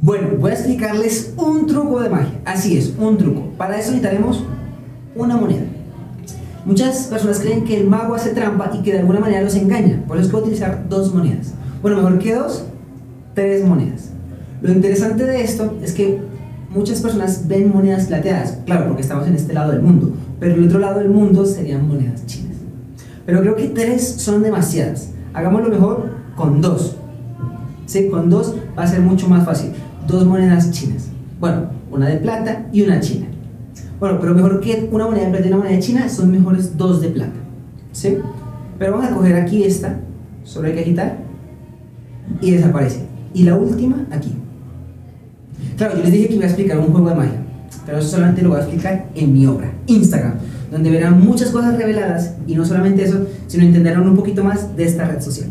Bueno, voy a explicarles un truco de magia. Así es, un truco. Para eso necesitaremos una moneda. Muchas personas creen que el mago hace trampa y que de alguna manera los engaña. Por eso es que voy a utilizar dos monedas. Bueno, mejor que dos, tres monedas. Lo interesante de esto es que muchas personas ven monedas plateadas. Claro, porque estamos en este lado del mundo. Pero el otro lado del mundo serían monedas chinas. Pero creo que tres son demasiadas. Hagámoslo mejor con dos. ¿Sí? Con dos va a ser mucho más fácil. Dos monedas chinas. Bueno, una de plata y una china. Bueno, pero mejor que una moneda de plata y una moneda de china son mejores dos de plata. ¿Sí? Pero vamos a coger aquí esta, solo hay que agitar y desaparece. Y la última aquí. Claro, yo les dije que iba a explicar un juego de magia, pero eso solamente lo voy a explicar en mi obra, Instagram, donde verán muchas cosas reveladas y no solamente eso, sino entenderán un poquito más de esta red social.